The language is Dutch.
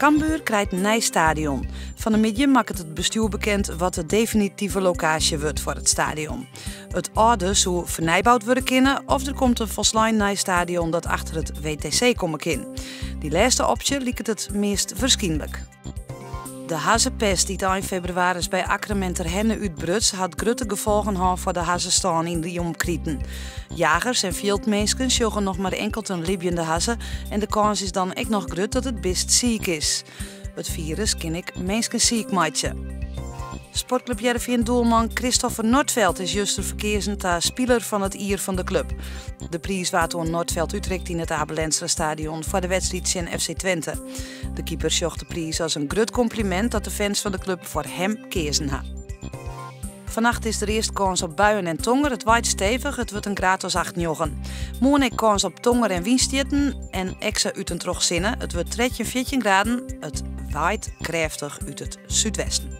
Cambuur krijgt een nijstadion. Van de midden maakt het bestuur bekend wat de definitieve locatie wordt voor het stadion. Het oude zou vernijbouwd worden kunnen of er komt een volslijn nijstadion dat achter het WTC komen kan. Die laatste optie lijkt het meest waarschijnlijk. De hazenpest die eind februari bij Akkermenter Henne uitbruts had grote gevolgen gehad voor de hazenstaan in de omkrieten. Jagers en veldmensen sjoggen nog maar enkel een liebjende hazen en de kans is dan ook nog groot dat het best ziek is. Het virus kan ik mensen ziek. Sportclub Jervin doelman Christopher Noordveld is juist verkeersen ta speler van het ier van de club. De prijs waard door Noordveld Utrecht in het Abelensra stadion voor de wedstrijd in FC Twente. De keeper zocht de prijs als een groot compliment dat de fans van de club voor hem kezen hebben. Vannacht is er eerst kans op buien en tonger. Het waait stevig, het wordt een graad als 8 joggen. Morgen kans op tonger en wienstierten en extra uit een zinnen. Het wordt 13, 14 graden. Het waait krachtig uit het zuidwesten.